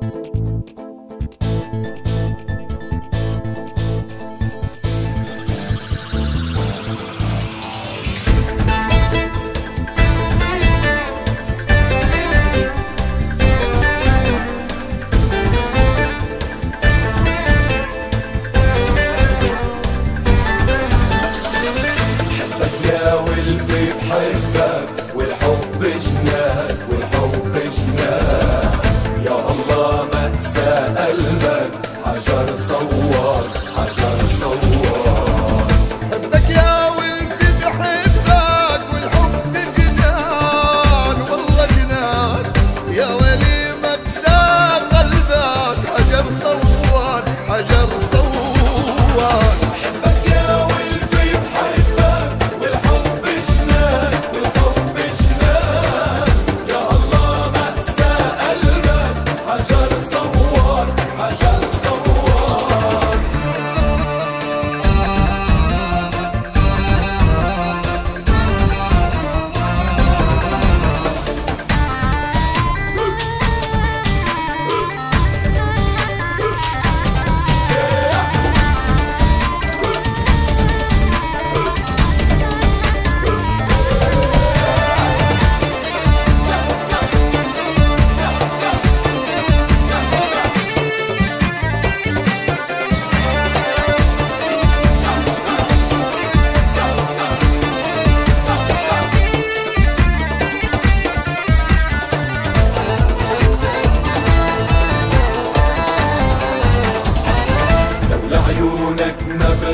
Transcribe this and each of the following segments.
Bye. Harcarız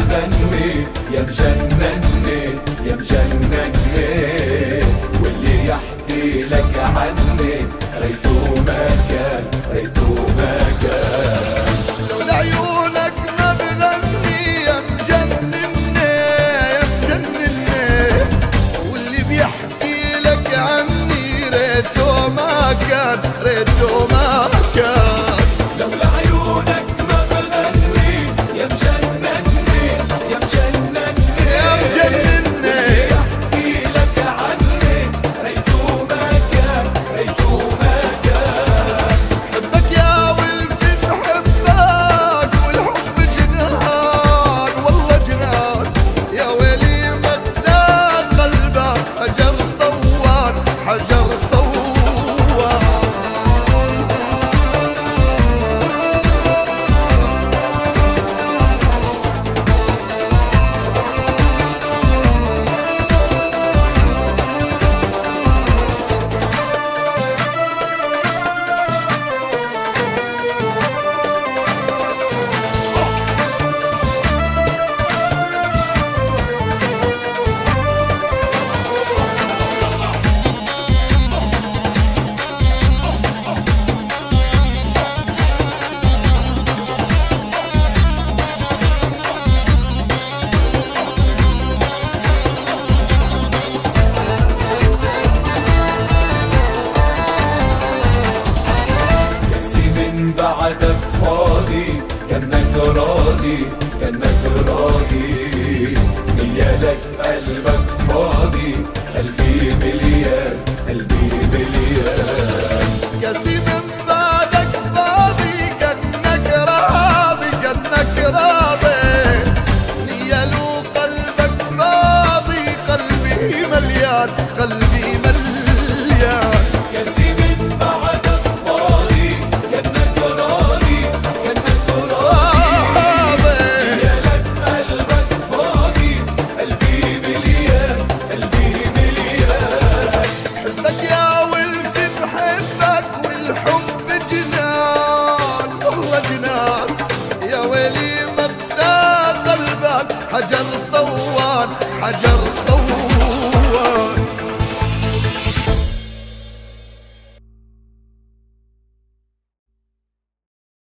بغني يا مجنني يا مجنني. واللي يحكي لك عني كأنك راضي كأنك راضي. هي لك